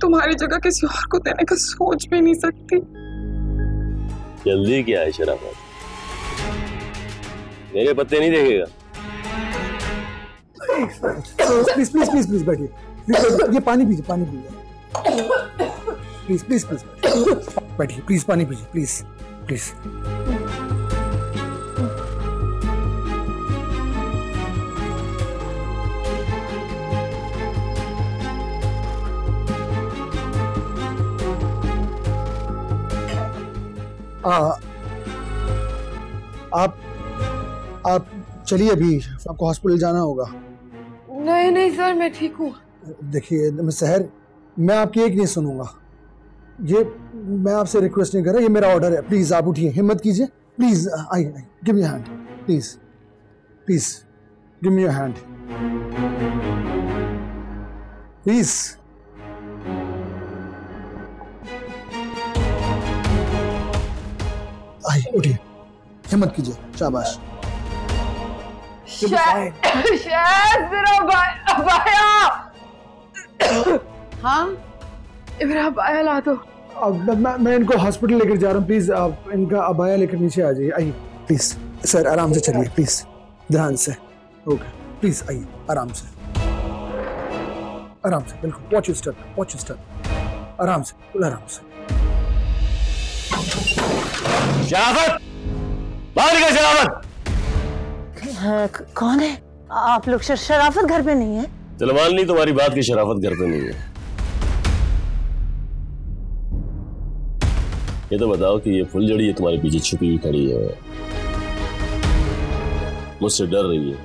तुम्हारी जगह किसी और को देने का सोच भी नहीं सकती। जल्दी क्या है शराफत मेरे पत्ते नहीं देखेगा। प्लीज़ प्लीज़ प्लीज़ प्लीज़ बैठिए। प्लीज़ ये पानी पीजिए पानी पीजिए। प्लीज़ प्लीज़ प्लीज़ बैठिए। प्लीज़ पानी पीजिए प्लीज़ प्लीज़ आ, आप आप चलिए अभी आपको हॉस्पिटल जाना होगा। नहीं नहीं सर मैं ठीक हूँ। देखिए मैं शहर मैं आपकी एक नहीं सुनूँगा। ये मैं आपसे रिक्वेस्ट नहीं कर रहा ये मेरा ऑर्डर है। प्लीज़ आप उठिए हिम्मत कीजिए। Please I I give me hand please please give me your hand please I उठिए। हिम्मत कीजिए शाबाश। शायद शायद मेरा बाया बाया हाँ? मेरा ला दो। अब मैं- मैं मैं इनको हॉस्पिटल लेकर जा रहा हूँ प्लीज़ आप इनका अबाया लेकर नीचे आ जाइए। आइए प्लीज़ सर आराम से चलिए प्लीज़ ध्यान से। ओके प्लीज़ आइए आराम से। आराम से बिल्कुल watch you step watch you step आराम से बिल्कुल आराम से। शराफत! बाहर निकल शराफत! हाँ, कौन है? आप लोग शराफत घर पे नहीं है? मान ली तुम्हारी बात की शराफत घर पे नहीं है। ये तो बताओ कि ये फुलझड़ी है तुम्हारे पीछे छुपी हुई खड़ी है। मुझसे डर रही है।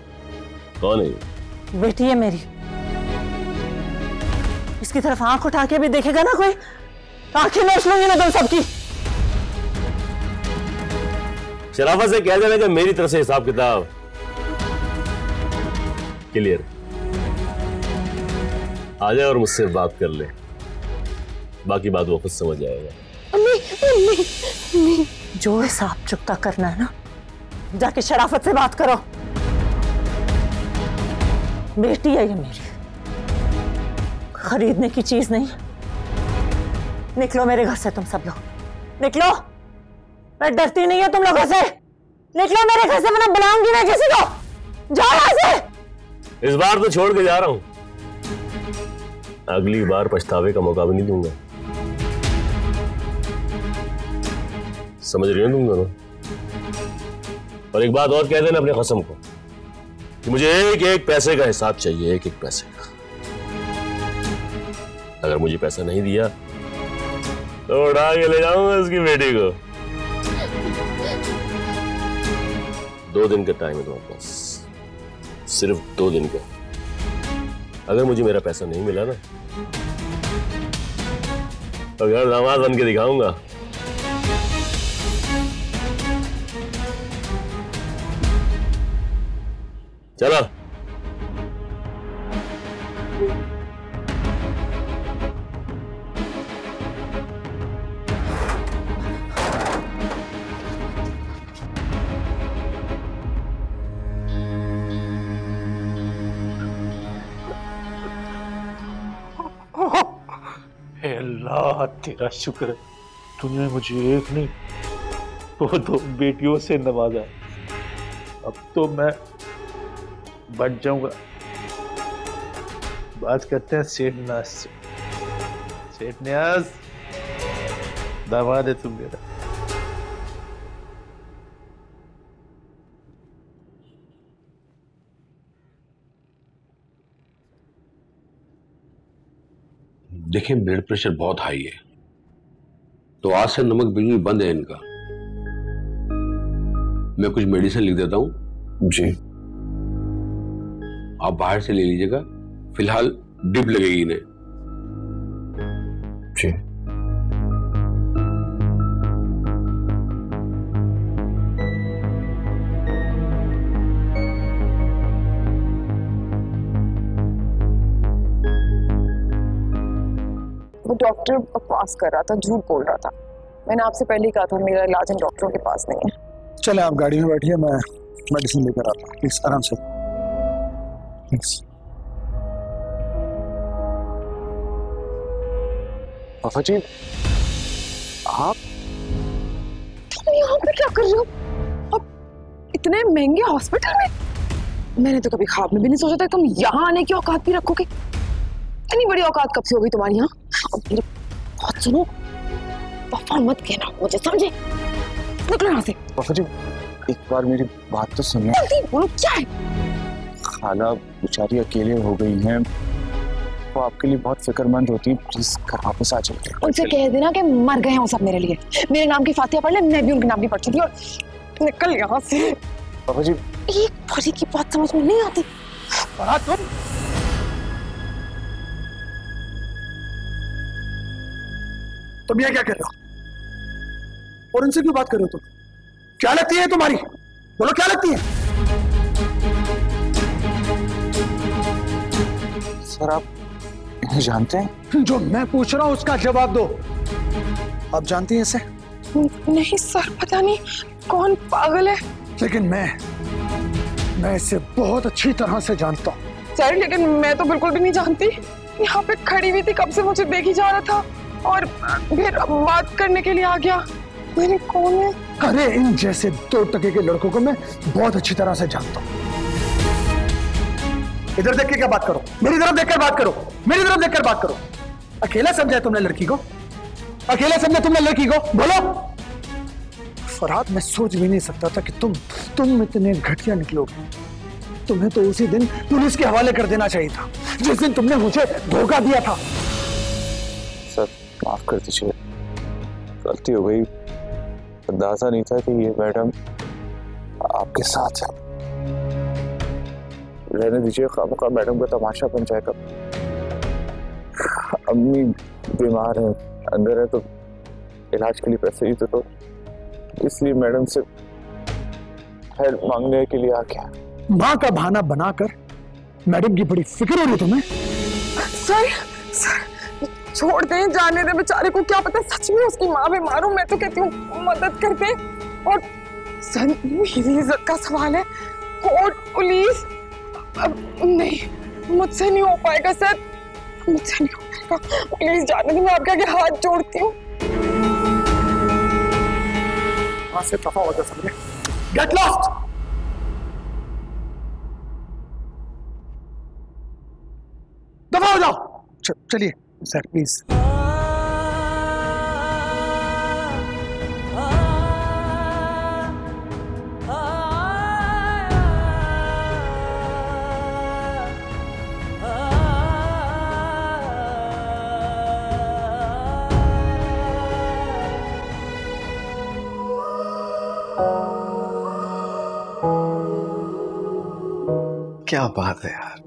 कौन है बेटी है मेरी। इसकी तरफ़ आँख उठा के भी देखेगा ना कोई? आँखें नोच लूँगी मैं तुम सबकी। शराफत से कह देना कि मेरी तरफ़ से हिसाब किताब। क्लियर आ जाए और मुझसे बात कर ले। बाकी बात वो खुद समझ जाएगा। अम्मी अम्मी अम्मी। जो हिसाब चुकता करना है ना, जाके शराफत से बात करो। बेटी है ये मेरी। खरीदने की चीज़ नहीं। निकलो मेरे घर से तुम सब लोग। निकलो। मैं डरती नहीं है तुम लोगों से। निकलो मेरे घर से मैं बुलाऊँगी मैं किसी को। जाओ से। इस बार तो छोड़ के जा रहा हूँ। अगली बार पछतावे का मौका भी नहीं दूँगा। समझ रही हो तुम दोनों? और एक बात और कह देना अपने कसम को, कि मुझे एक एक पैसे का हिसाब चाहिए, एक एक पैसे का। अगर मुझे पैसा नहीं दिया तो उड़ा के ले जाऊँगा उसकी बेटी को। दो दिन का टाइम है तुम्हारे पास सिर्फ़ दो दिन का। अगर मुझे मेरा पैसा नहीं मिला ना तो घर दामाद बन के दिखाऊँगा। चलो। अल्लाह तेरा शुक्र है। तूने मुझे एक नहीं तो दो बेटियों से नवाजा। अब तो मैं बच जाऊँगा। बात करते हैं सेठ न्यास से। सेठ न्याज दबा दे तुम मेरा। देखें ब्लड प्रेशर बहुत हाई है। तो आज से नमक बिल्कुल बंद है इनका। मैं कुछ मेडिसिन लिख देता हूँ। जी। आप बाहर से ले लीजिएगा। फ़िलहाल डिप लगेगी इन्हें। जी। डॉक्टर बकवास कर रहा था झूठ बोल रहा था। मैंने आपसे पहले ही कहा था मेरा इलाज इन डॉक्टरों के पास नहीं है। चले आप गाड़ी में बैठिए मैं मेडिसिन लेकर आता हूँ। प्लीज़ आराम से। प्लीज़ पापा जी आप? तुम यहाँ पे क्या कर रहे हो? अब इतने महँगे हॉस्पिटल में? मैंने तो कभी ख्वाब में भी नहीं सोचा था तुम यहाँ आने की औकात भी रखोगे। इतनी बड़ी औकात कब से हो गई तुम्हारी यहाँ मेरी बात सुनो पफा मत कहना मुझे समझे निकलो यहाँ से पापा जी एक बार मेरी बात तो सुनिए जल्दी बोलो क्या है खाला बेचारी अकेले हो गई हैं वो आपके लिए बहुत फिक्रमंद होती है प्लीज़ घर वापस आ जाइए उनसे कह देना कि मर गए हैं सब मेरे लिए मेरे नाम की फातिया पढ़ ले मैं भी उनके नाम की पढ़ती थी और निकल यहाँ से पापा जी एक भरी की बात समझ में नहीं आती तुम तुम यहाँ क्या कर रहे हो? और उनसे क्यों बात कर रहे हो तुम? क्या लगती है तुम्हारी? बोलो क्या लगती है? सर आप इन्हें जानते हैं? जो मैं पूछ रहा हूँ उसका जवाब दो। आप जानती हैं इसे? नहीं सर पता नहीं कौन पागल है। लेकिन मैं मैं इसे बहुत अच्छी तरह से जानता हूँ। सर लेकिन मैं तो बिल्कुल भी नहीं जानती। यहाँ पे खड़ी हुई थी कब से मुझे देखी जा रहा था? और फिर बात करने के लिए आ गया। मैंने कौन है? अरे, इन जैसे दो टके के लड़कों को मैं बहुत अच्छी तरह से जानता हूँ। इधर देख के क्या बात करो? मेरी तरफ़ देखकर बात करो। मेरी तरफ़ देखकर बात करो। अकेला समझा तुमने लड़की को? अकेला समझा तुमने लड़की को? बोलो। फरहाद, मैं सोच भी नहीं सकता था कि तुम तुम इतने घटिया निकलोगे। तुम्हें तो उसी दिन पुलिस के हवाले कर देना चाहिए था। जिस दिन तुमने मुझे धोखा दिया था। माफ़ कर दीजिए। गलती हो गई। अंदाज़ा नहीं था कि ये मैडम आपके साथ है। रहने दीजिए खामखा मैडम का तमाशा बन जाएगा। अम्मी बीमार है अंदर है तो इलाज के लिए पैसे ही तो, तो इसलिए मैडम से हेल्प मांगने के लिए आ गया। माँ का बहाना बनाकर मैडम की बड़ी फ़िक्र हो रही तुम्हें। Sir sir. छोड़ दें जाने दे बेचारे को। क्या पता सच में उसकी माँ बीमार हो मैं तो कहती हूँ मदद कर दे। और सर मेरी इज़्ज़त का सवाल है। कोर्ट पुलिस अब नहीं मुझसे नहीं हो पाएगा सर। मुझसे नहीं हो पाएगा। प्लीज़ जाने दे मैं आपके आगे हाथ जोड़ती हूँ। से दफ़ा हो जा समझे गेट लॉस्ट दफ़ा हो जाओ। चलिए। सर प्लीज़ क्या बात है यार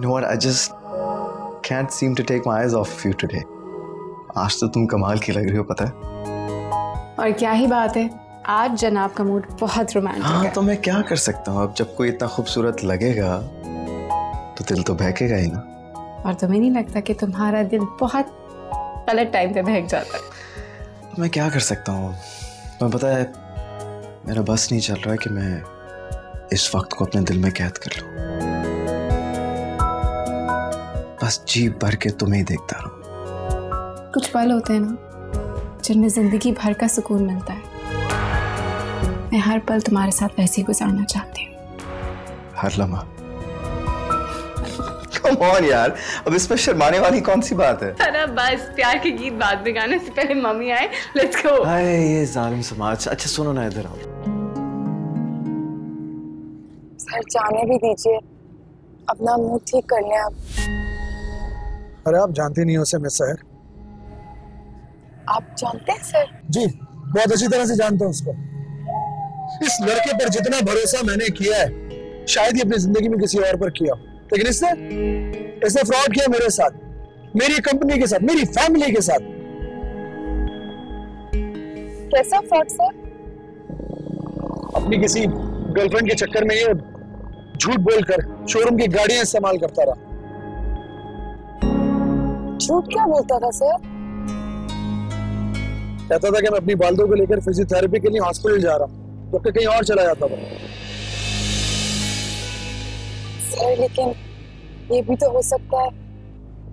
You know what? Can't seem to take my eyes off of you today. आज तो तुम कमाल की लग रही हो पता है। और क्या ही बात है। आज जनाब का मूड बहुत रोमांटिक हाँ है। तो मैं क्या कर सकता हूँ? अब जब कोई इतना खूबसूरत लगेगा तो दिल तो बहकेगा ही ना। और तुम्हें नहीं लगता कि तुम्हारा दिल बहुत गलत टाइम पे बहक जाता है? मैं क्या कर सकता हूँ? मैं पता है मेरा बस नहीं चल रहा है कि मैं इस वक्त को अपने दिल में कैद कर लूँ। बस जी भर के तुम्हें देखता रहूँ। कुछ पल होते हैं ना जिनमें ज़िंदगी भर का सुकून मिलता है। मैं हर पल तुम्हारे साथ वैसे ही गुजारना चाहती हूँ। हर लम्हा। कम ऑन यार अब इसमें शर्माने वाली कौन सी बात है? अरे बस प्यार के गीत बाद में गाने से पहले मम्मी आए लेट्स गो हाय ये जालिम समाज। अच्छा सुनो ना इधर आओ। सर जाने भी दीजिए। अपना मुँह ठीक कर लें आप। अरे आप जानते नहीं हो उसे मैं सहर आप जानते हैं सर? जी बहुत अच्छी तरह से जानता हूँ उसको। इस लड़के पर जितना भरोसा मैंने किया है शायद ही अपनी ज़िंदगी में किसी और पर किया लेकिन इसने इसने फ्रॉड किया मेरे साथ मेरी कंपनी के साथ मेरी फैमिली के साथ। कैसा फ्रॉड सर? अपनी किसी गर्लफ्रेंड के चक्कर में ये झूठ बोलकर शोरूम की गाड़ियाँ इस्तेमाल करता रहा। झूठ क्या बोलता था सर? कहता था कि मैं अपनी वालदों को लेकर फिजियोथेरेपी के लिए हॉस्पिटल जा रहा हूँ। जबकि कहीं और चला जाता था। सर लेकिन ये भी तो हो सकता है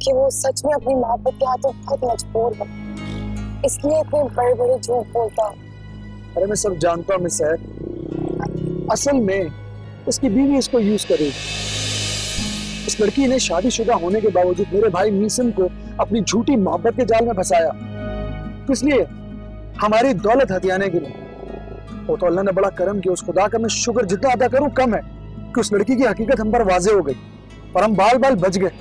कि वो सच में अपनी मोहब्बत के हाथों बहुत मजबूर है। इसलिए इतने बड़े बड़े झूठ बोलता है। अरे मैं सब जानता हूँ मिस सहर असल में इसकी बीवी इसको यूज़ करेगी। इस लड़की ने शादीशुदा होने के बावजूद मेरे भाई मीसम को अपनी झूठी मोहब्बत के जाल में फंसाया। किस लिए हमारी दौलत हथियाने लिए। वो तो अल्लाह ने बड़ा करम किया, उस खुदा का मैं शुक्र जितना अदा करूँ कम है कि उस लड़की की हकीकत हम पर वाजे हो गई और हम बाल बाल बच गए।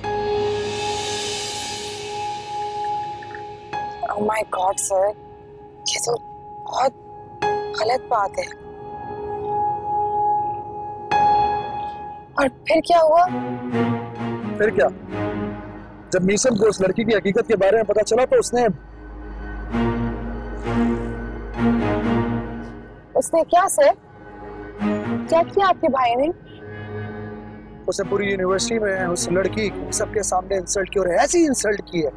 ओह माय गॉड सर ये तो बहुत गलत बात है। और फिर क्या हुआ? फिर क्या? जब मीसम को उस लड़की की हकीकत के बारे में पता चला तो उसने उसने क्या सर? क्या किया आपके भाई ने? उसने पूरी यूनिवर्सिटी में उस लड़की सबके सामने इंसल्ट की और ऐसी इंसल्ट की है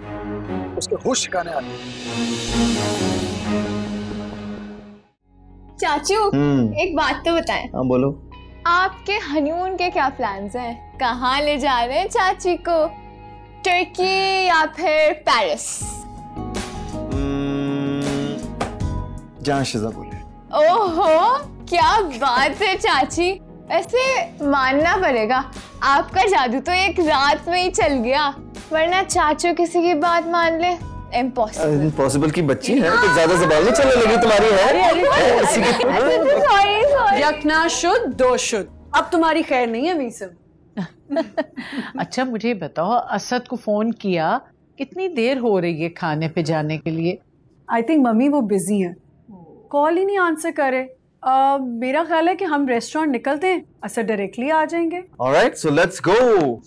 उसके होश ठिकाने आ चाचू हम्म। एक बात तो बताएँ। हाँ बोलो। आपके हनीमून के क्या प्लान्स हैं? कहाँ ले जा रहे हैं चाची को टर्की या फिर पेरिस जहाँ शिजा बोले ओहो क्या बात है चाची वैसे मानना पड़ेगा आपका जादू तो एक रात में ही चल गया वरना चाचू किसी की बात मान ले इम्पॉसिबल इम्पॉसिबल की बच्ची है कुछ ज़्यादा जबान नहीं चलने लगी तुम्हारी है सॉरी सॉरी यकना शुद्ध दो शुद्ध अब तुम्हारी खैर नहीं है मीसम अच्छा मुझे बताओ असद को फ़ोन किया कितनी देर हो रही है खाने पे जाने के लिए? आई थिंक मम्मी वो बिज़ी हैं। कॉल ही नहीं आंसर करे। uh, मेरा ख्याल है कि हम रेस्टोरेंट निकलते हैं असर डायरेक्टली आ जाएँगे। Alright so let's go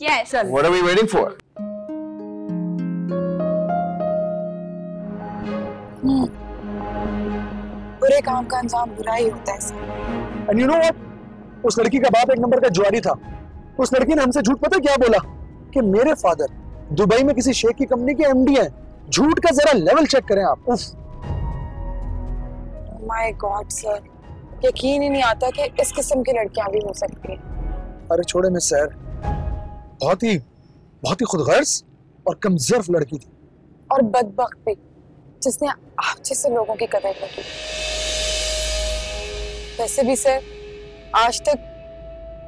yes what are we waiting for बुरे काम का अंजाम बुरा ही होता है sir and you know what उस लड़की का बाप एक नंबर का जुआरी था। उस लड़की ने हमसे झूठ पता क्या बोला? कि मेरे फादर दुबई में किसी शेख की कंपनी के एमडी हैं। झूठ का जरा लेवल चेक करें आप। उफ। माय गॉड सर यकीन ही नहीं आता कि इस किस्म की लड़कियाँ भी हो सकती हैं। अरे छोड़े मैं सर बहुत ही बहुत ही खुदगर्ज और कमज़ोर लड़की थी। और बदबख्त भी जिसने आप जैसे लोगों की कदर नहीं की। वैसे भी सर आज तक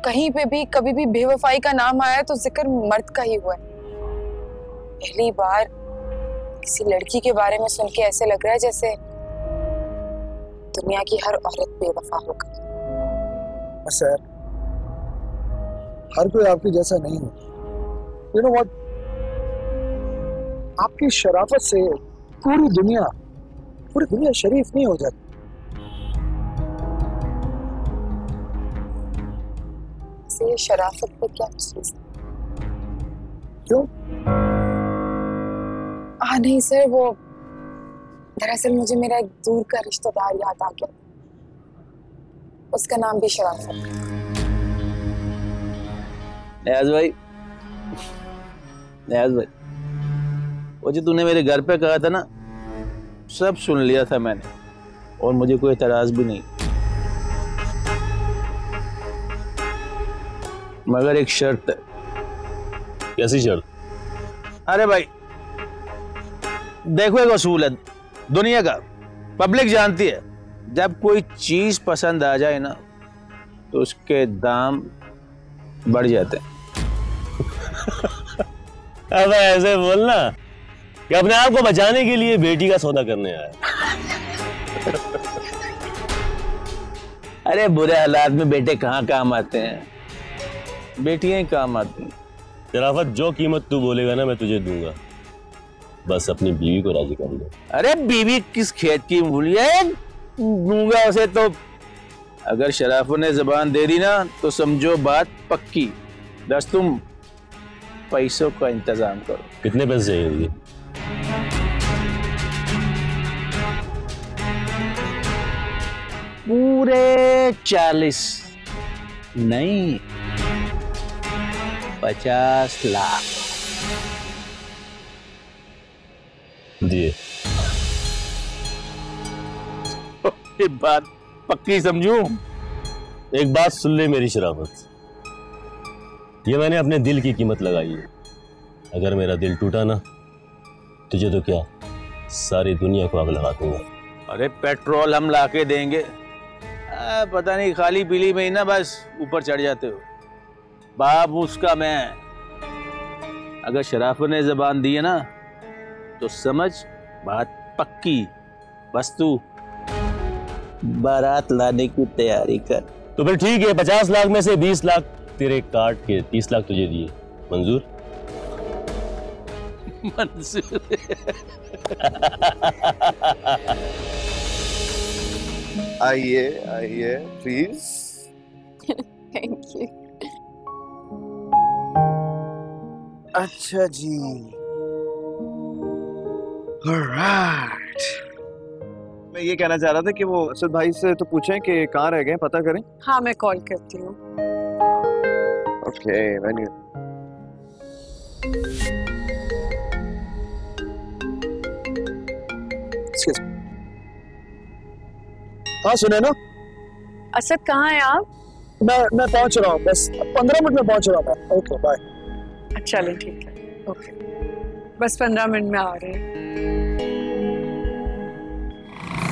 कहीं पे भी कभी भी बेवफाई का नाम आया तो ज़िक्र मर्द का ही हुआ है। पहली बार किसी लड़की के बारे में सुन के ऐसे लग रहा है जैसे दुनिया की हर औरत बेवफा हो गई। सर, हर कोई आपकी जैसा नहीं होता। यू नो व्हाट आपकी शराफत से पूरी दुनिया पूरी दुनिया शरीफ नहीं हो जाती। ये शराफत पे क्या चीज़ है? क्यों? हाँ नहीं सर वो दरअसल मुझे मेरा एक दूर का रिश्तेदार याद आ गया। उसका नाम भी शराफत। नयाज भाई। नयाज भाई वो जो तूने मेरे घर पे कहा था ना सब सुन लिया था मैंने और मुझे कोई एतराज़ भी नहीं। मगर एक शर्त है। कैसी शर्त? अरे भाई देखो एक असूल है दुनिया का पब्लिक जानती है जब कोई चीज़ पसंद आ जाए ना तो उसके दाम बढ़ जाते हैं। अब ऐसे बोलना कि अपने आप को बचाने के लिए बेटी का सौदा करने आया। अरे बुरे हालात में बेटे कहाँ काम आते हैं? बेटियाँ ही काम आती शराफत जो कीमत तू बोलेगा ना मैं तुझे दूँगा। बस अपनी बीवी को राज़ी कर ले। अरे बीवी किस खेत की मूली है? दूँगा उसे तो। अगर शराफत ने जबान दे दी ना तो समझो बात पक्की। बस तुम पैसों का इंतज़ाम करो। कितने पैसे चाहिए पूरे चालीस। नहीं। पचास लाख। दिए। ये बात पक्की समझू? एक बात सुन ले मेरी शराफत। ये मैंने अपने दिल की कीमत लगाई है। अगर मेरा दिल टूटा ना तुझे तो क्या सारी दुनिया को आग लगा दूँगा? अरे पेट्रोल हम ला के देंगे। आ, पता नहीं खाली पीली में ही ना बस ऊपर चढ़ जाते हो। बाप उसका मैं। अगर शराफत ने जबान दी है ना तो समझ बात पक्की। बस तू बारात लाने की तैयारी कर। तो फिर ठीक है पचास लाख में से बीस लाख तेरे काट के तीस लाख तुझे दिए। मंजूर? मंजूर। आइए आइए प्लीज़ थैंक यू अच्छा जी। Alright. मैं ये कहना चाह रहा था कि वो असद भाई से तो पूछें कि कहाँ रह गए पता करें? हाँ मैं कॉल करती हूँ। ओके वेन्यू हाँ सुने ना? असद कहाँ है आप? मैं मैं पहुँच रहा हूँ बस पंद्रह मिनट में पहुँच रहा हूँ ओके बाय चलें ठीक है। ओके। बस पंद्रह मिनट में आ रहे हैं।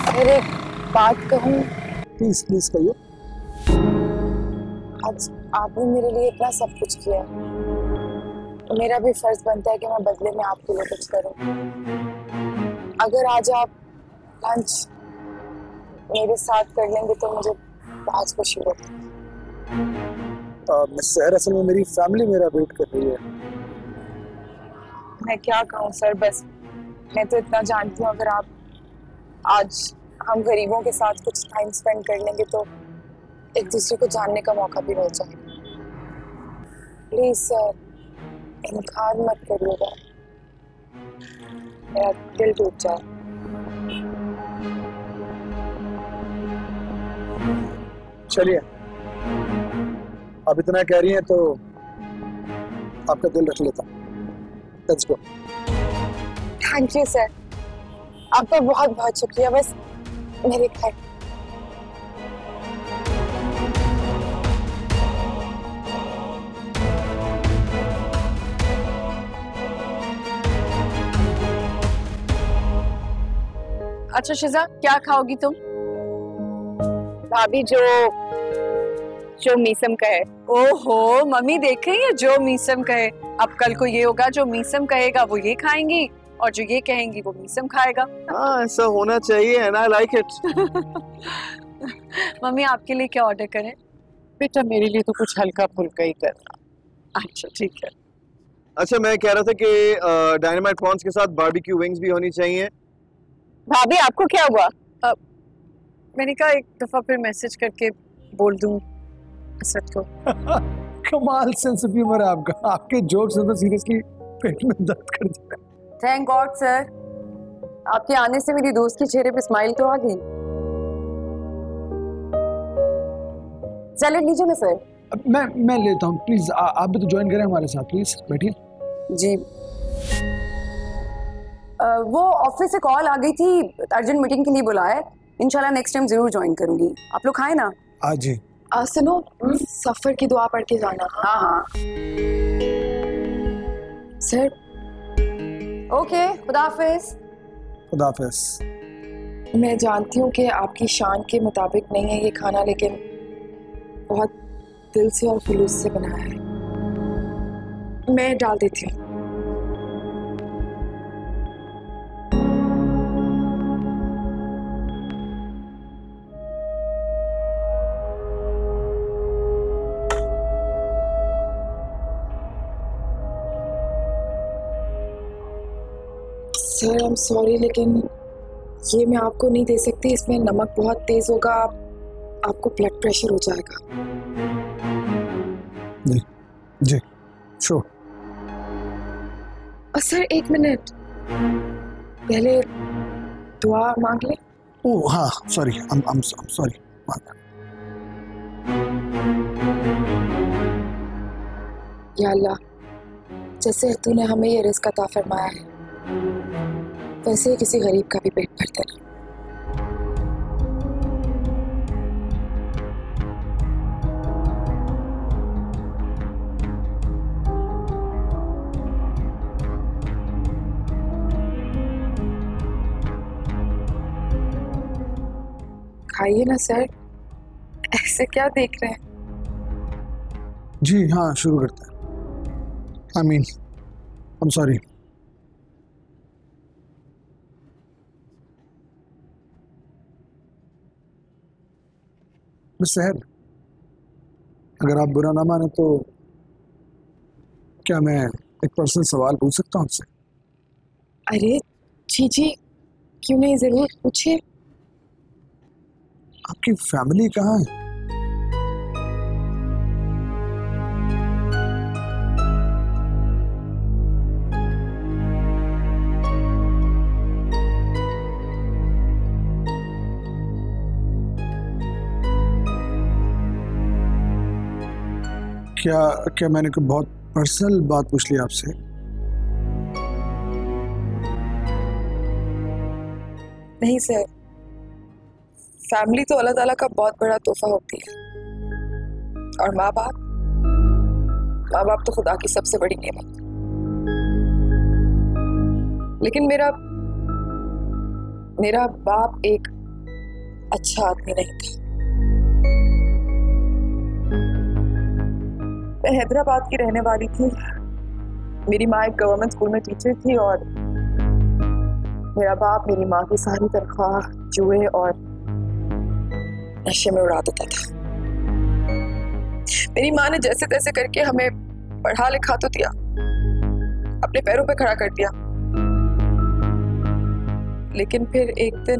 अगर एक बात कहूँ? प्लीज़ प्लीज़ कहिए आज आपने मेरे लिए इतना सब कुछ किया तो मेरा भी फ़र्ज़ बनता है कि मैं बदले में आपके लिए कुछ करूँ। अगर आज आप लंच मेरे साथ कर लेंगे तो मुझे बहुत खुशी होगी। सहर असल में मेरी फैमिली मेरा वेट कर रही है। मैं क्या कहूँ सर बस मैं तो इतना जानती हूँ अगर आप आज हम गरीबों के साथ कुछ टाइम स्पेंड कर लेंगे तो एक दूसरे को जानने का मौका भी मिल जाएगा। प्लीज़ सर इनकार मत करिएगा। मेरा दिल टूट जाए। चलिए। आप इतना कह रही हैं तो आपका दिल रख लेता। थैंक यू सर आपका बहुत बहुत शुक्रिया, बस मेरे घर। अच्छा शिजा, क्या खाओगी तुम? भाभी जो जो मीसम का है। ओहो मम्मी देख रही है जो मीसम कहे अब कल को ये होगा जो मीसम कहेगा वो ये खाएँगी और जो ये कहेंगी वो मीसम खाएगा। हाँ ऐसा होना चाहिए and I like it mummy आपके लिए क्या ऑर्डर करें? बेटा मेरे लिए तो कुछ हल्का फुल्का ही करना। अच्छा ठीक है। अच्छा मैं कह रहा था कि डायनामाइट प्रॉन्स के साथ बारबेक्यू विंग्स भी होनी चाहिए। भाभी आपको क्या हुआ? अब मैंने कहा एक दफ़ा फिर मैसेज करके बोल दूँ। असद को। कमाल सेंस ऑफ़ ह्यूमर है आपका। आपके जोक्स तो सीरियसली पेट में दर्द कर दिया थैंक गॉड सर आपके आने से मेरी दोस्त के चेहरे पे स्माइल तो आ गई। सैलेड लीजिए ना सर मैं मैं लेता हूँ। प्लीज़ आ, आप भी तो ज्वाइन करें हमारे साथ प्लीज़ बैठिए। जी। अ, वो ऑफ़िस से कॉल आ गई थी अर्जेंट मीटिंग के लिए बुलाया है। इंशाल्लाह नेक्स्ट टाइम ज़रूर ज्वाइन करूँगी। आप लोग खाए ना? आज जी। आ, सुनो सफ़र की दुआ पढ़ के जाना। हाँ हाँ। सर। ओके खुदा हाफिज। खुदा हाफिज। मैं जानती हूँ कि आपकी शान के मुताबिक नहीं है ये खाना लेकिन बहुत दिल से और खुलूस से बनाया है। मैं डाल देती हूँ। सर आई एम सॉरी लेकिन ये मैं आपको नहीं दे सकती। इसमें नमक बहुत तेज होगा आप, आपको ब्लड प्रेशर हो जाएगा। जी जी श्योर और सर एक मिनट पहले दुआ मांग ले? ओह हाँ सॉरी आई एम सॉरी या अल्लाह जैसे तूने हमें ये रिस्क अता फरमाया है। वैसे ही किसी गरीब का भी पेट भरते ना। खाइए ना सर। ऐसे क्या देख रहे हैं? जी हाँ शुरू करते हैं। I mean I am sorry Sahar अगर आप बुरा ना माने तो क्या मैं एक पर्सनल सवाल पूछ सकता हूँ आपसे? अरे जी जी। क्यों नहीं? ज़रूर पूछिए। आपकी फैमिली कहाँ है? क्या क्या मैंने कोई बहुत पर्सनल बात पूछ ली आपसे? नहीं सर। फैमिली तो अल्लाह ताला का बहुत बड़ा तोहफा होती है। और माँ बाप माँ बाप तो खुदा की सबसे बड़ी नेमत। लेकिन मेरा मेरा बाप एक अच्छा आदमी नहीं था। मैं हैदराबाद की रहने वाली थी। मेरी माँ एक गवर्नमेंट स्कूल में टीचर थी और मेरा बाप मेरी माँ की सारी तनख्वाह, जुए और नशे में उड़ा देता था। मेरी माँ ने जैसे तैसे करके हमें पढ़ा लिखा तो दिया, अपने पैरों पे खड़ा कर दिया। लेकिन फिर एक दिन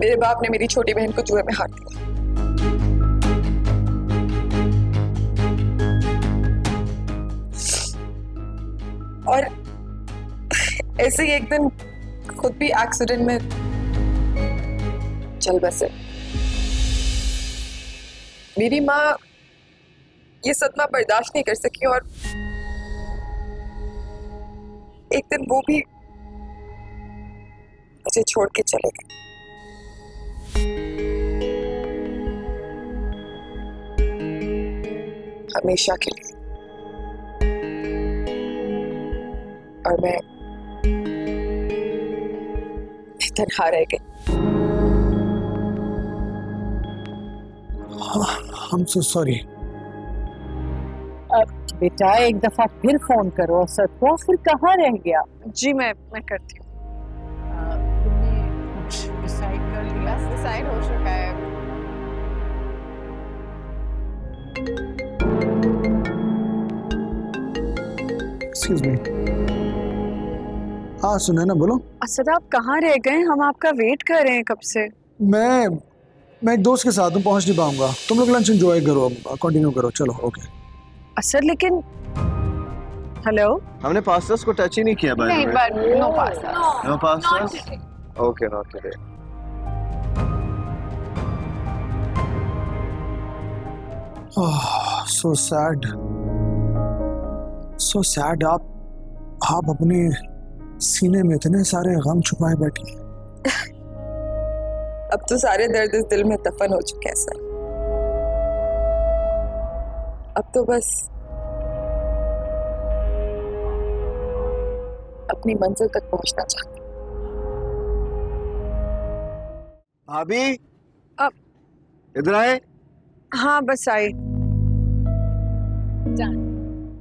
मेरे बाप ने मेरी छोटी बहन को जुए में हार दिया। और ऐसे ही एक दिन खुद भी एक्सीडेंट में चल बसे। मेरी माँ ये सदमा बर्दाश्त नहीं कर सकी और एक दिन वो भी मुझे छोड़ के चले गए। हमेशा के लिए। और मैं तनहा रह गई। हम सो सॉरी अब बेटा एक दफ़ा फिर फ़ोन करो असद को। फिर कहाँ रह गया? जी मैं मैं करती हूँ। हो चुका है। एक्सक्यूज मी हाँ सुना ना बोलो। असद आप कहाँ रह गए? हम आपका वेट कर रहे हैं कब से? मैं मैं एक दोस्त के साथ हूँ पहुँच नहीं पाऊँगा। तुम लोग लंच एंजॉय करो कंटिन्यू करो। चलो ओके असद लेकिन हेलो हमने पास्टर्स को टच ही नहीं किया नहीं bye but no no not pastors today okay not today so sad so sad आप आप अपने सीने में इतने सारे गम छुपाए बैठी। अब तो सारे दर्द इस दिल में दफन हो चुके हैं सर। अब तो बस अपनी मंजिल तक पहुँचना चाहती भाभी? अब इधर आए। हाँ बस आई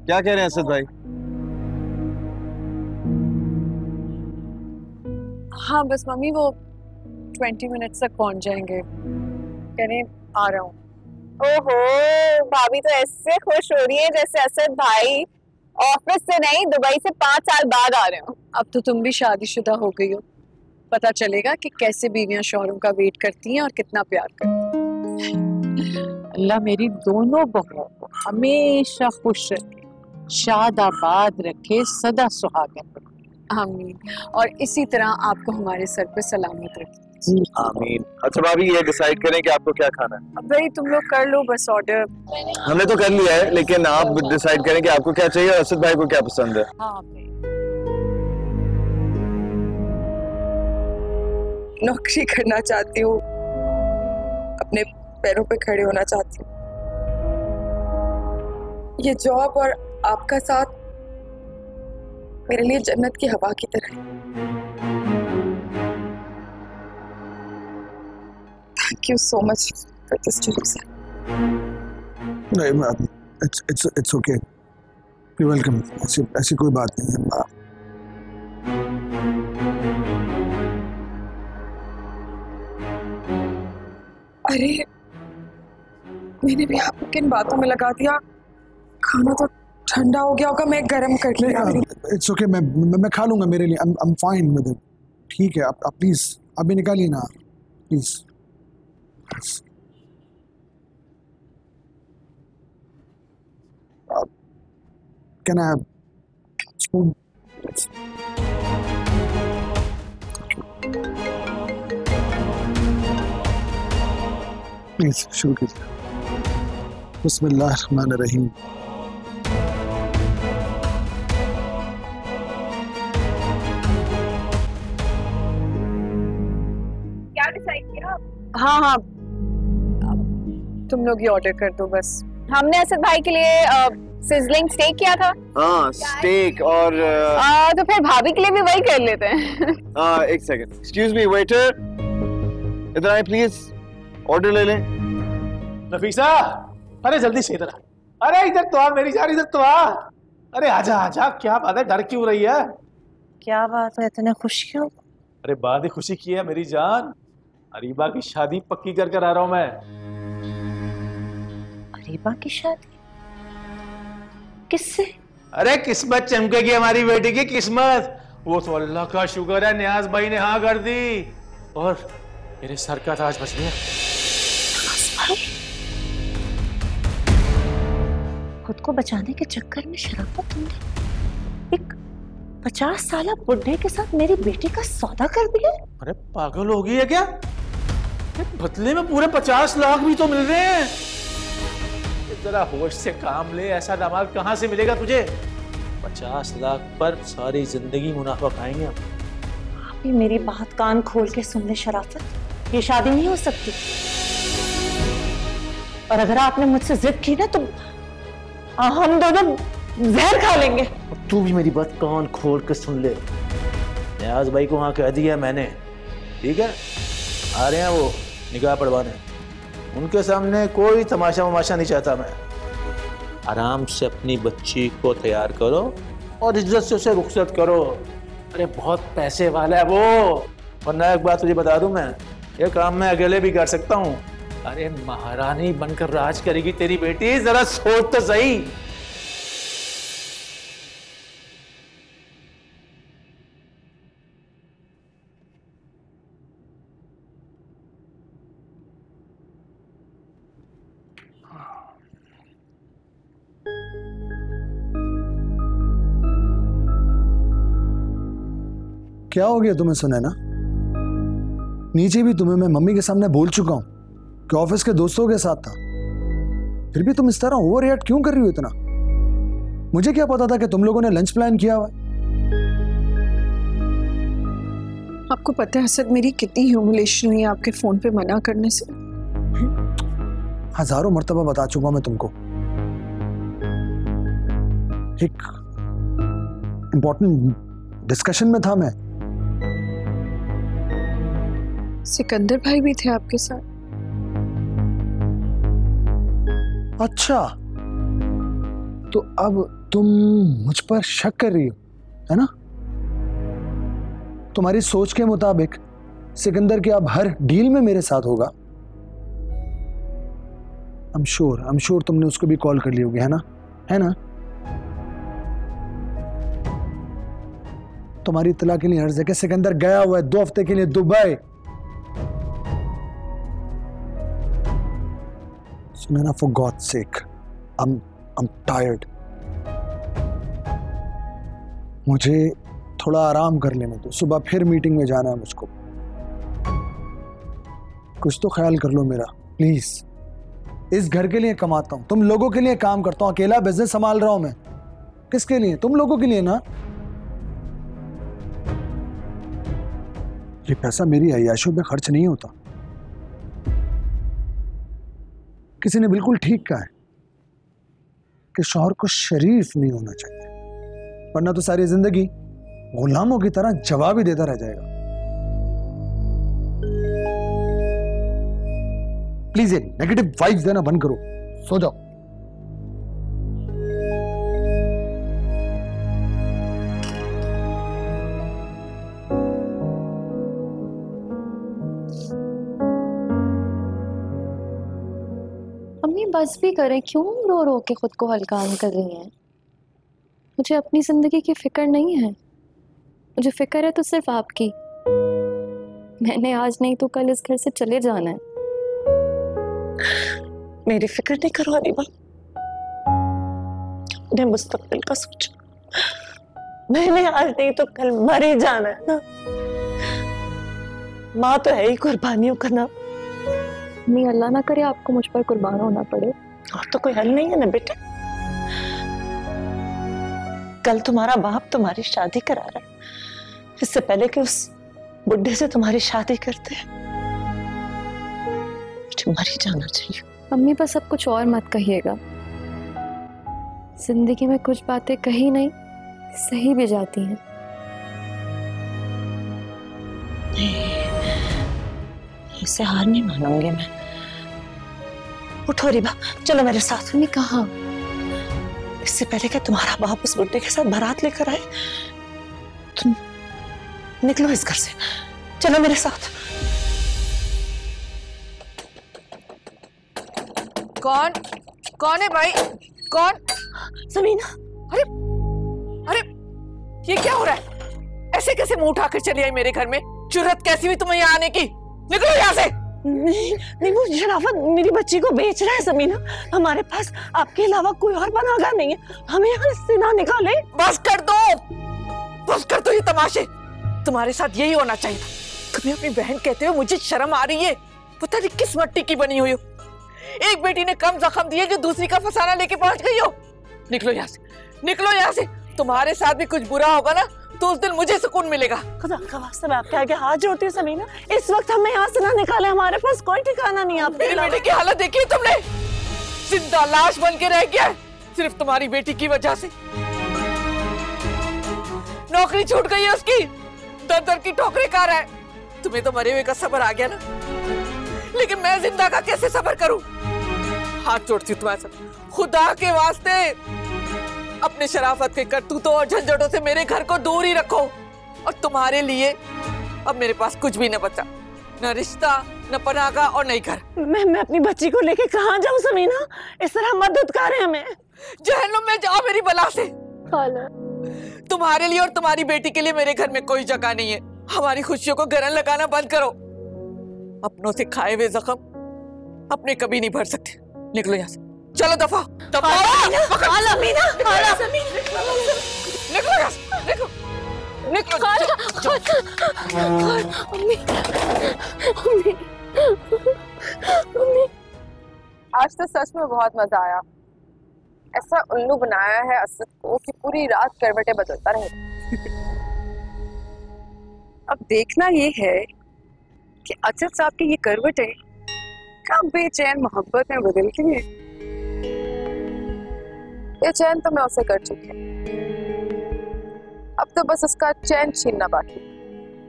क्या कह रहे हैं असद भाई? हाँ बस मम्मी वो ट्वेंटी मिनट्स तक पहुँच जाएँगे। कह आ रहा हूँ। ओहो, भाभी तो ऐसे खुश हो रही है जैसे असद भाई ऑफ़िस से नहीं, दुबई से पाँच साल बाद आ रहे हो। अब तो तुम भी शादीशुदा हो गई हो। पता चलेगा कि कैसे बीवियाँ शौहरों का वेट करती हैं और कितना प्यार करती हैं। अल्लाह मेरी दोनों बहुओं को हमेशा खुश रखे शाद आबाद रखे, सदा सुहागन रखे। आमीन और इसी तरह आपको हमारे सर पे सलामत रखे। आमीन। अच्छा भाभी ये डिसाइड करें कि आपको क्या खाना है। भाई तुम लोग कर लो बस ऑर्डर हमने तो कर लिया है लेकिन आप डिसाइड करें कि आपको क्या चाहिए और असद भाई को क्या पसंद है। हाँ नौकरी करना चाहती हूँ। अपने पैरों पे खड़े होना चाहती हूँ। ये जॉब और आपका साथ मेरे लिए जन्नत की हवा की तरह thank you so much for this sir नहीं it's it's it's okay you welcome ऐसी ऐसी कोई बात नहीं है। अरे मैंने भी आपको किन बातों में लगा दिया? खाना तो ठंडा हो गया होगा मैं गर्म कर लिया इट्स ओके मैं मैं खा लूँगा मेरे लिए। I am fine with it ठीक है आप आप प्लीज़ अभी निकालिए ना। Please can I spoon please शुरू कीजिए। बिस्मिल्लाह हाँ हाँ। तुम लोग ही ऑर्डर कर दो बस। हमने असद भाई के लिए सिजलिंग स्टेक किया था। हाँ स्टेक और आ, तो फिर भाभी के लिए भी वही कर लेते हैं। हाँ एक सेकंड एक्सक्यूज मी वेटर इधर आए प्लीज़ ऑर्डर ले लें। नफीसा अरे जल्दी से इधर अरे इधर तो आ मेरी जान इधर तो आ। अरे आजा आजा क्या बात है डर क्यों रही है? क्या बात है इतने खुश क्यों? अरे बात ही खुशी की है मेरी जान। अरीबा की शादी पक्की कर कर आ रहा हूँ मैं। अरीबा की शादी? किससे? अरे किस्मत चमकेगी हमारी बेटी की किस्मत। वो तो अल्लाह का शुक्र है न्याज भाई ने हाँ कर दी। और मेरे सर का ताज बच गया। खुद को बचाने के चक्कर में शराफत तुमने एक पचास साल बुढ़े के साथ मेरी बेटी का सौदा कर दिया? अरे पागल हो गई है क्या? बदले में पूरे पचास लाख भी तो मिल रहे हैं। जरा होश से काम ले ऐसा दामाद कहाँ से मिलेगा तुझे? पचास लाख पर सारी ज़िंदगी मुनाफा खाएँगे हम। अभी मेरी बात कान खोल के सुन ले शराफत। ये शादी नहीं हो सकती। और अगर आपने मुझसे जिद की ना तो हम दोनों जहर खा लेंगे। तू भी मेरी बात कान खोल के सुन ले। न्याज भाई को वहाँ कह दिया मैंने। ठीक है? आ रहे हैं वो। निगाह पढ़वाने उनके सामने कोई तमाशा वमाशा नहीं चाहता मैं। आराम से अपनी बच्ची को तैयार करो और इज़्ज़त से उसे रुखसत करो। अरे, बहुत पैसे वाला है वो। वरना एक बात तुझे बता दूँ मैं ये काम मैं अकेले भी कर सकता हूँ। अरे, महारानी बनकर राज करेगी तेरी बेटी, जरा सोच तो सही। क्या हो गया तुम्हें सुने ना नीचे भी तुम्हें मैं मम्मी के सामने बोल चुका हूँ कि ऑफ़िस के दोस्तों के साथ था। फिर भी तुम इस तरह ओवर रिएक्ट क्यों कर रही हो इतना? मुझे क्या पता था कि तुम लोगों ने लंच प्लान किया हुआ आपको पता है असद मेरी कितनी ह्यूमिलेशन हुई आपके फ़ोन पे मना करने से? हज़ारों मरतबा बता चुका मैं तुमको। एक इंपॉर्टेंट डिस्कशन में था मैं। सिकंदर भाई भी थे आपके साथ। अच्छा। तो अब तुम मुझ पर शक कर रही हो, है ना? तुम्हारी सोच के मुताबिक सिकंदर के अब हर डील में मेरे साथ होगा। श्योर आई एम श्योर तुमने उसको भी कॉल कर ली होगी, है ना? है ना? तुम्हारी इतला के लिए हर जगह सिकंदर गया हुआ है दो हफ़्ते के लिए Dubai. Sunaina for God sake I'm I'm tired. मुझे थोड़ा आराम कर लेने दो। सुबह फिर मीटिंग में जाना है मुझको। कुछ तो ख्याल कर लो मेरा प्लीज़ इस घर के लिए कमाता हूँ। तुम लोगों के लिए काम करता हूँ। अकेला बिज़नेस संभाल रहा हूँ मैं। किसके लिए? तुम लोगों के लिए ना। ये पैसा मेरी अयाशों पे खर्च नहीं होता। किसी ने बिल्कुल ठीक कहा है कि शौहर को शरीफ नहीं होना चाहिए, वरना तो सारी ज़िंदगी गुलामों की तरह जवाब ही देता रह जाएगा। प्लीज़ ये नेगेटिव वाइब्स देना बंद करो, सो जाओ। बस भी करें, क्यों रो रो के खुद को हल्का कर रही हैं? मुझे अपनी ज़िंदगी की फ़िक्र नहीं है। मुझे फ़िक्र है तो सिर्फ़ आपकी। मैंने आज नहीं तो कल इस घर से चले जाना है। मेरी फ़िक्र नहीं करो अरीबा अपने मुस्तकबिल का सोचो। मैंने आज नहीं तो कल मर जाना है, ना। माँ तो है ही कुर्बानियों का नाम। अम्मी अल्लाह ना करे आपको मुझ पर कुर्बान होना पड़े। और तो कोई हल नहीं है ना बेटे। कल तुम्हारा बाप तुम्हारी शादी करा रहा है। इससे पहले कि उस बुढ़े से तुम्हारी शादी करते मुझे मर ही जाना चाहिए। अम्मी बस अब कुछ और मत कहिएगा। ज़िंदगी में कुछ बातें कही नहीं सही भी जाती हैं। इसे हार नहीं मानूँगी मैं। उठो रिबा चलो मेरे साथ। अम्मी कहा? इससे पहले क्या तुम्हारा बाप उस बुड्ढे के साथ बारात लेकर आए? तुम निकलो इस घर से। चलो मेरे साथ। कौन? कौन है भाई? कौन? समीना। अरे अरे ये क्या हो रहा है? ऐसे कैसे मुँह उठाकर चली आई मेरे घर में? ज़रूरत कैसी हुई तुम्हें यहाँ आने की? निकलो यहाँ से। नहीं नहीं वो शराफत मेरी बच्ची को बेच रहा है समीना। हमारे पास आपके अलावा कोई और बनागा नहीं है। हमें यहाँ से ना निकाले। बस कर दो। बस कर दो ये तमाशे। तुम्हारे साथ यही होना चाहिए था। तुम्हें अपनी बहन कहते हुए मुझे शर्म आ रही है। पता नहीं किस मट्टी की बनी हुई हो। एक बेटी ने कम जख्म दिए जो दूसरी का फसाना लेके पहुँच गई हो। निकलो यहाँ से। निकलो यहाँ से। तुम्हारे साथ भी कुछ बुरा होगा ना तो उस दिन मुझे सुकून मिलेगा। खुदा का वास्ता मैं आपके आगे हाथ जोड़ती हूँ समीना। इस वक्त हमें यहाँ से ना निकाले हमारे पास कोई ठिकाना नहीं आपके मेरी बेटी की हालत देखी है तुमने? ज़िंदा लाश बन के रह गया सिर्फ़ तुम्हारी बेटी की वजह से। नौकरी छूट गई है उसकी दर दर की ठोकरें खा रहा है। तुम्हें तो मरे हुए का सबर आ गया ना। लेकिन मैं ज़िंदा का कैसे सबर करूँ? हाथ जोड़ती हूँ तुम्हारे साथ। खुदा के वास्ते अपने शराफत के करतूतों और झंझटों से मेरे घर को दूर ही रखो। और तुम्हारे लिए अब मेरे पास कुछ भी न बचा। न रिश्ता न पनागा और नहीं घर। मैं मैं अपनी बच्ची को लेके कहाँ जाऊँ समीना? इस तरह मत धुतकारे हमें। जहन्नुम में जाओ मेरी बला से। तुम्हारे लिए और तुम्हारी बेटी के लिए मेरे घर में कोई जगह नहीं है। हमारी खुशियों को गरन लगाना बंद करो। अपनों से खाए हुए जख्म अपने कभी नहीं भर सकते। निकलो यहाँ से। चलो दफ़ा। दफ़ा। निकलो यहाँ से, निकलो। निकलो। आज तो सच में बहुत मज़ा आया। ऐसा उल्लू बनाया है असद को कि पूरी रात करवटें बदलता रहे। अब देखना ये है कि असद साहब की ये करवटें कब बेचैन मोहब्बत में बदलती हैं। बेचैन तो मैं उसे कर चुकी हूँ। अब तो बस उसका चैन छीनना बाकी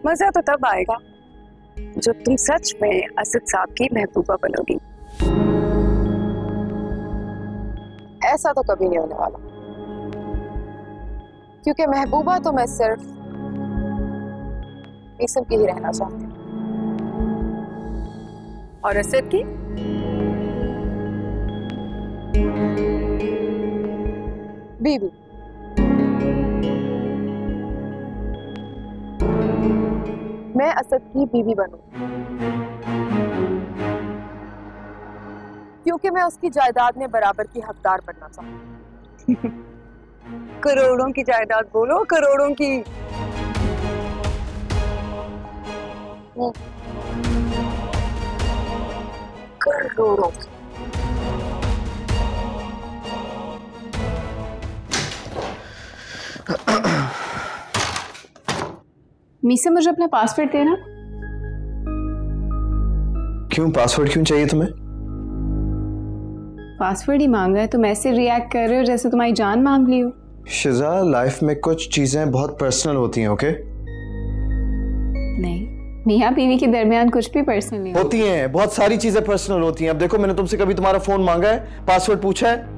मज़ा तो तब आएगा जब तुम सच में असद साहब की महबूबा बनोगी। ऐसा तो कभी नहीं होने वाला। क्योंकि महबूबा तो मैं सिर्फ़ मीसम की ही रहना चाहती हूँ। और असद की? बीबी। मैं असद की बीबी बनूं। क्योंकि मैं उसकी जायदाद में बराबर की हकदार बनना चाहती करोड़ों की जायदाद बोलो करोड़ों की। हम्म। करोड़ों की। मीसा मुझे अपना पासवर्ड देना। क्यों? पासवर्ड क्यों चाहिए तुम्हें? पासवर्ड ही मांग है तुम ऐसे रिएक्ट कर रहे हो जैसे तुम्हारी जान मांग ली हो। शिजा लाइफ में कुछ चीज़ें बहुत पर्सनल होती हैं ओके नहीं मियाँ बीवी के दरमियान कुछ भी पर्सनल नहीं होती हैं बहुत सारी चीज़ें पर्सनल होती हैं। अब देखो मैंने तुमसे कभी तुम्हारा फ़ोन मांगा है पासवर्ड पूछा है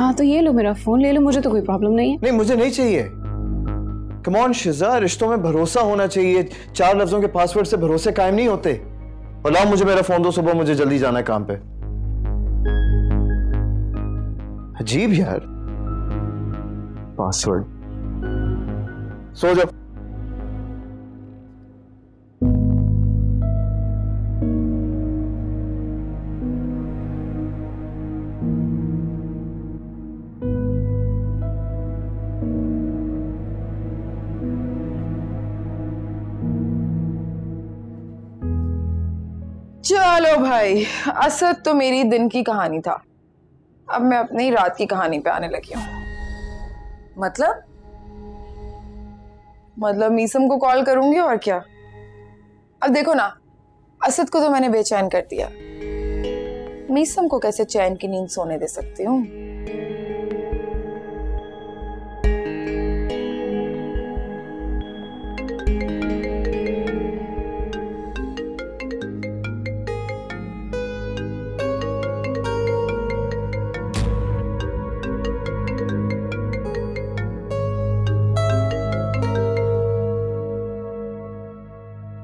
हाँ तो ये लो मेरा फ़ोन ले लो, मुझे तो कोई प्रॉब्लम नहीं है। नहीं, मुझे नहीं चाहिए। कमॉन शिजा रिश्तों में भरोसा होना चाहिए। चार लफ्जों के पासवर्ड से भरोसे कायम नहीं होते। और लाओ मुझे मेरा फ़ोन दो, सुबह मुझे जल्दी जाना है काम पे। अजीब यार। पासवर्ड सो जाओ। चलो भाई असद तो मेरी दिन की कहानी था। अब मैं अपनी रात की कहानी पे आने लगी हूँ। मतलब? मतलब मीसम को कॉल करूँगी और क्या? अब देखो ना, असद को तो मैंने बेचैन कर दिया। मीसम को कैसे चैन की नींद सोने दे सकती हूँ?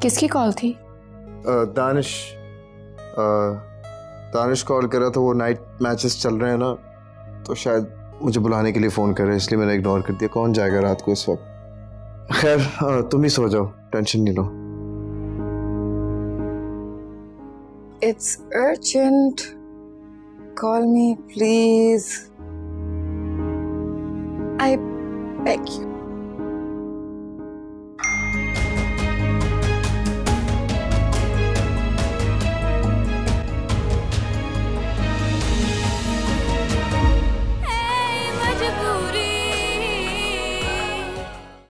किसकी कॉल थी दानिश दानिश कॉल कर रहा था वो नाइट मैचेस चल रहे हैं ना तो शायद मुझे बुलाने के लिए फ़ोन कर रहे हैं इसलिए मैंने इग्नोर कर दिया कौन जाएगा रात को इस वक्त खैर तुम ही सो जाओ टेंशन नहीं लो It's urgent. Call me, please. I beg you.